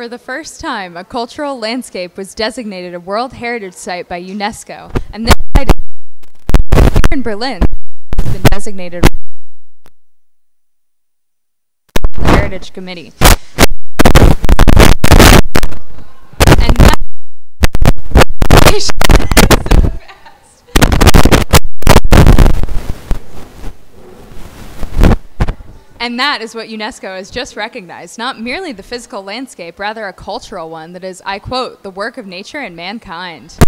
For the first time, a cultural landscape was designated a World Heritage Site by UNESCO, and this site in Berlin has been designated Heritage Committee. And that And that is what UNESCO has just recognized, not merely the physical landscape, rather a cultural one that is, I quote, the work of nature and mankind.